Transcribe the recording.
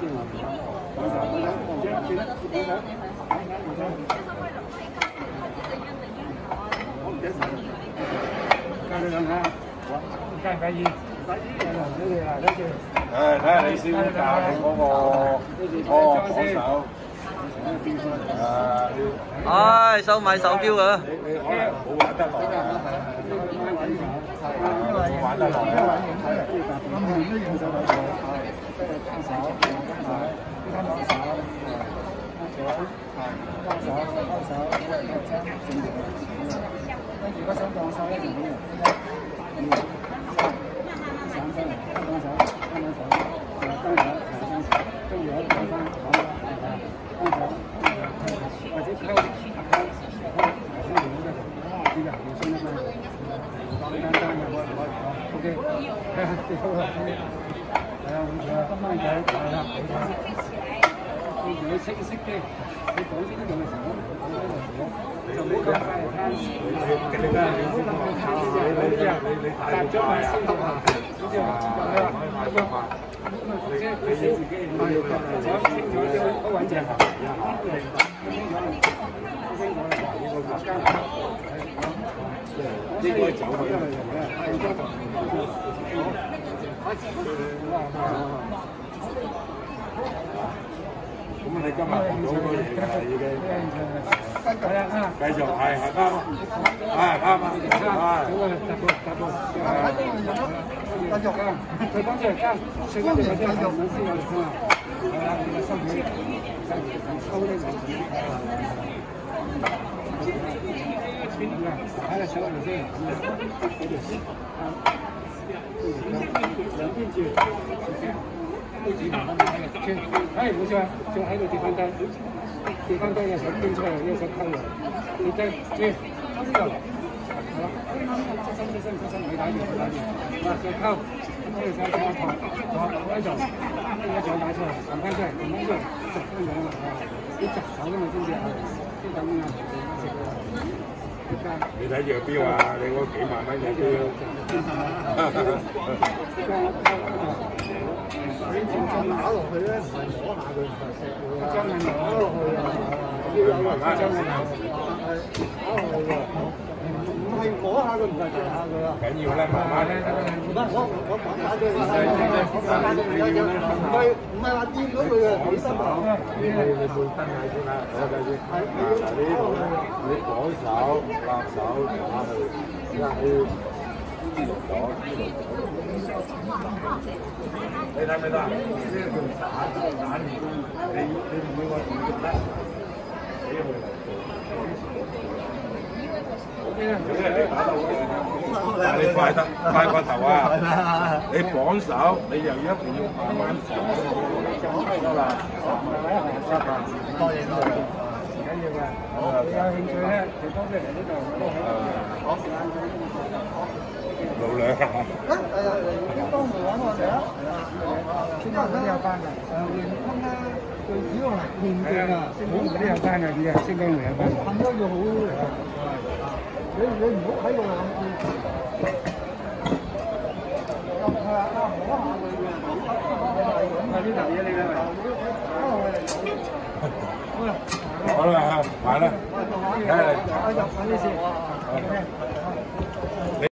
见了。放手，放手，往前，起来，放手，来来，往前。好，别踩。加你兩下，加快啲，快啲，你哋啊，跟住。誒，睇下你師傅教你嗰個嗰個左手。誒，唉，收買手錶啊！你你可能冇玩得耐啊，冇玩得耐啊。咁面都用手嚟做，即係攤手，，OK，係啊，幾好啊，係啊，唔錯啊，今晚仔係啦，冇錯。你如果識識嘅，你講清楚嘅時候，講清楚就唔好咁快嚟攤，跟住啊，唔好咁快攤先啫，你知啊，集咗咪先學下，知唔知啊？係啊，咁啊，咁啊，即係你自己唔係講清楚啲好穩陣，明白，清楚，清楚啦，呢個國家應該走去啦，係啊，咁你今日學到好多嘢㗎啦，已經。係啊，繼續係係啱啊，係啱啊，係。繼續啊！最關鍵係跟，最關鍵係繼續，先有力啊！啊，你個心理，抽呢個錢，係啊，睇下手嚟先，繼續先，兩邊轉，都指麻麻嘅，轉，係冇錯，仲喺度跌翻低，跌翻低嘅手邊出嚟，呢個手溝嚟，跌低，轉，呢度。係啦，出身出身出身，你打住，打住，嗱，再溝，跟住再再抬，抬喺度，跟住再打出嚟，撳翻出嚟，撳翻出嚟，直翻樣啦，啲直手㗎嘛，先至係，先咁樣食嘅。你睇住個錶啊！你嗰幾萬蚊嘅錶，你正正打落去咧，唔係摸下佢，唔係錫佢，真係摸落去啊！要有個真係打落去喎。唔係摸下佢，唔係捽下佢啊！緊要啦，慢慢咧。唔係我我講解啫，我講解啫，唔係唔係唔係話掂到佢嘅起身啊！你你你半分下先啦，我睇先。嗱呢度咧，你左手搭手打去，嗱要呢度左呢度左。你睇唔睇得？呢個打打完，你你唔會話唔得，俾佢嚟做。你快得快過頭啊！你綁手，你又一定要慢慢綁，得啦。多謝多謝，唔緊要嘅。你有興趣咧，就多啲嚟呢度，我都喺度。老兩。啊，係啊，嚟我哋啊！星光嗰啲有班㗎，上面空咧最主要係面鏡啊，星光嗰啲有班㗎，啲啊，星光嚟有班。噴咗要好，你你唔好喺度諗住。係啊，摸下佢嘅，咁啊呢頭嘢你嘅咪？好啦，好啦。我係做下嘢，我入緊啲先。